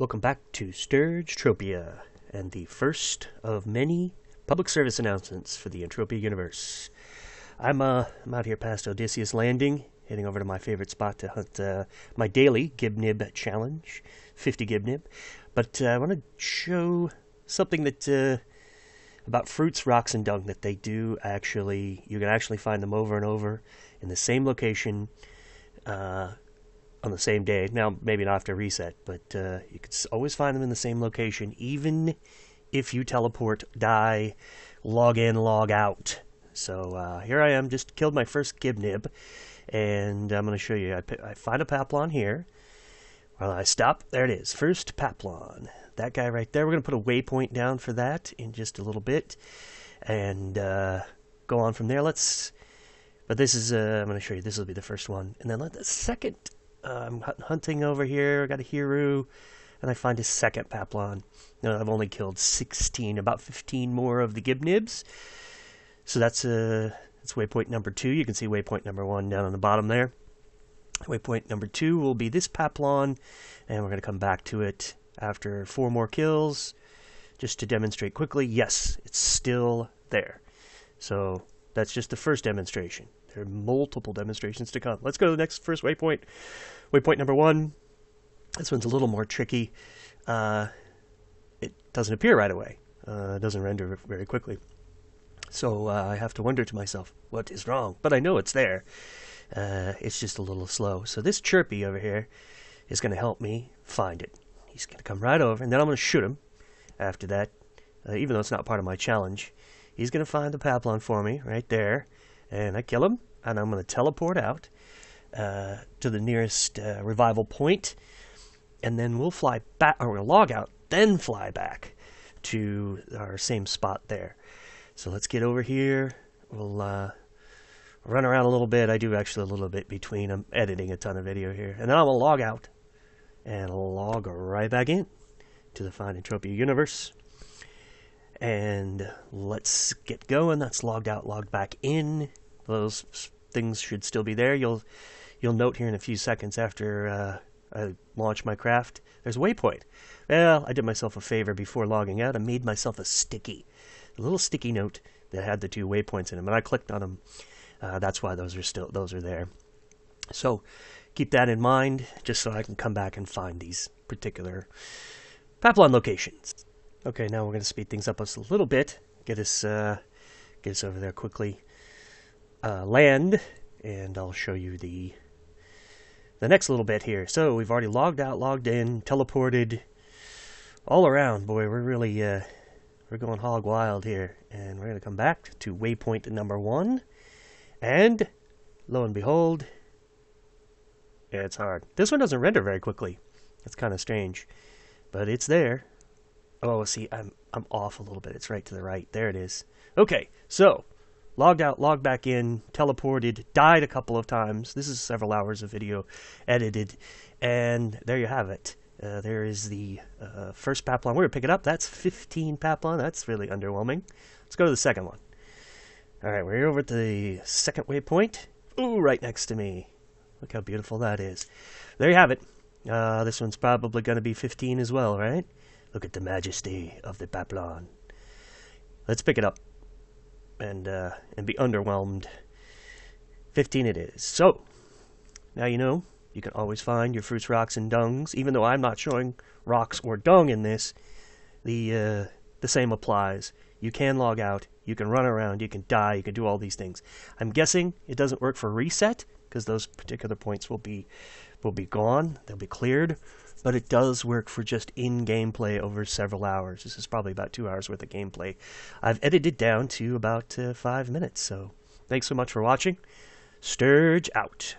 Welcome back to Stirge Tropia, and the first of many public service announcements for the Entropia universe. I'm, uh, I'm out here past Odysseus Landing, heading over to my favorite spot to hunt uh, my daily Gibnib challenge, 50 Gibnib. But uh, I want to show something that uh, about fruits, rocks, and dung that they do actually. You can actually find them over and over in the same location uh, on the same day. Now, maybe not after reset, but uh, you could always find them in the same location, even if you teleport, die, log in, log out. So uh, here I am, just killed my first Gibnib, and I'm going to show you. I, I find a Paplon here. Well, I stop. There it is. First Paplon. That guy right there. We're going to put a waypoint down for that in just a little bit, and uh, go on from there. Let's. But this is. Uh, I'm going to show you. This will be the first one, and then let the second. Uh, I'm hunting over here. I got a Hiru and I find a second Paplon. Now, I've only killed 16, about 15 more of the Gibnibs. So that's uh, that's waypoint number two. You can see waypoint number one down on the bottom there. Waypoint number two will be this Paplon, and we're going to come back to it after four more kills, just to demonstrate quickly. Yes, it's still there. So that's just the first demonstration. There are multiple demonstrations to come. Let's go to the next first waypoint. Waypoint number one, this one's a little more tricky. Uh, it doesn't appear right away. Uh, it doesn't render very quickly. So uh, I have to wonder to myself, what is wrong? But I know it's there. Uh, it's just a little slow. So this Chirpy over here is going to help me find it. He's going to come right over, and then I'm going to shoot him after that, uh, even though it's not part of my challenge. He's going to find the Paplon for me right there, and I kill him, and I'm going to teleport out uh, to the nearest revival point and then we'll fly back, or we'll log out, then fly back to our same spot there. So let's get over here. We'll uh, run around a little bit. I do actually a little bit between. I'm editing a ton of video here. And then I will log out and log right back in to the Find Entropia universe. And let's get going. That's logged out, logged back in. Those things should still be there. You'll you'll note here in a few seconds after uh, I launch my craft. There's a waypoint. Well, I did myself a favor before logging out. I made myself a sticky, a little sticky note that had the two waypoints in them, and I clicked on them. Uh, that's why those are still those are there. So keep that in mind, just so I can come back and find these particular Paplon locations. Okay, now we're going to speed things up a little bit, get us uh, get us over there quickly. Uh, land, and I'll show you the the next little bit here. So we've already logged out, logged in, teleported all around. Boy, we're really uh, we're going hog wild here, and we're gonna come back to waypoint number one, and lo and behold, it's hard. This one doesn't render very quickly. It's kind of strange, but it's there. Oh, see, I'm I'm off a little bit. It's right to the right. There it is. Okay, so logged out, logged back in, teleported, died a couple of times. This is several hours of video edited, and there you have it. Uh, there is the uh, first Paplon. We're going to pick it up. That's 15 Paplon. That's really underwhelming. Let's go to the second one. All right, we're over at the second waypoint. Ooh, right next to me. Look how beautiful that is. There you have it. Uh, this one's probably going to be 15 as well, right? Look at the majesty of the Paplon. Let's pick it up and uh, and be underwhelmed. 15 it is. So, now you know, you can always find your fruits, rocks, and dungs. Even though I'm not showing rocks or dung in this, the, uh, the same applies. You can log out, you can run around, you can die, you can do all these things. I'm guessing it doesn't work for reset, because those particular points will be, will be gone, they'll be cleared but it does work for just in gameplay over several hours. This is probably about two hours worth of gameplay. I've edited down to about uh, five minutes, so thanks so much for watching. Stirge out.